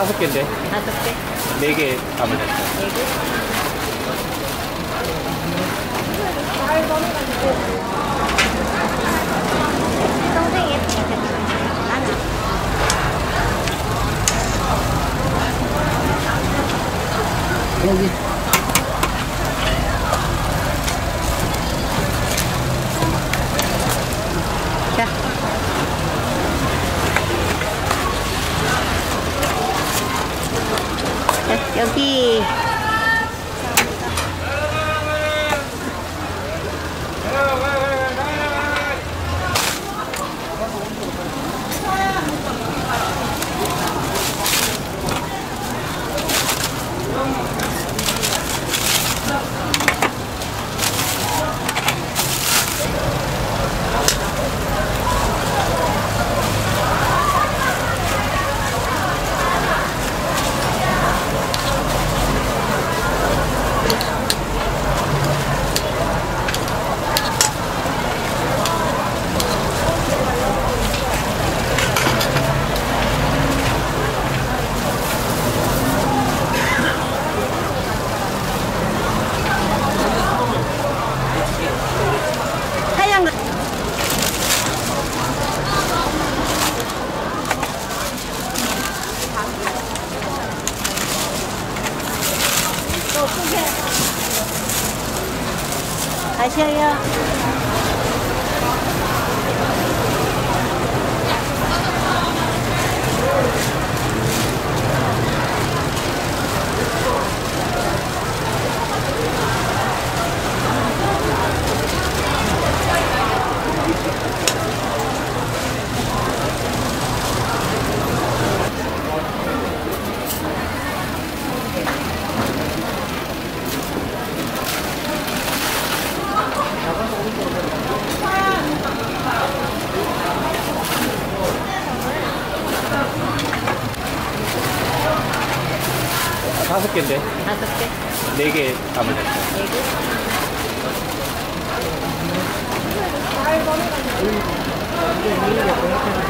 다섯 개인데 다섯 개? 네 개 담으셨어요 네 개? 동생이 예쁘게 하나. 여기 여기. 하얀 来先呀。 다섯 개인데 다섯 개? 네 개 담으셨어요 네 개? 네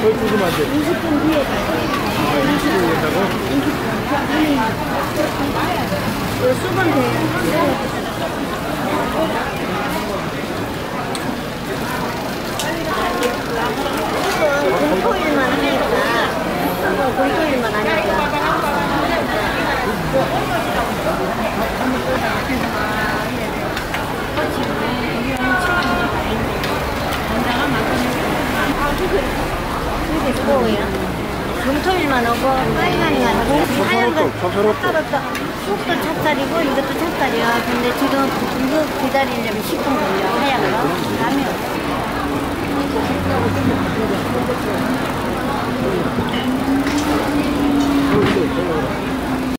거기 안 돼. 20분 뒤에 된다고? 이거 쓰면 돼 이거 공포일만 하니까 이거 공포일만 하니까 이게 뭐예요? 금토일만 오고 빨간이만 오고 하얀 건 찹쌀도. 쑥도 찹쌀이고 이것도 찹쌀이야. 근데 지금 이거 기다리려면 10분 걸려 하얀 거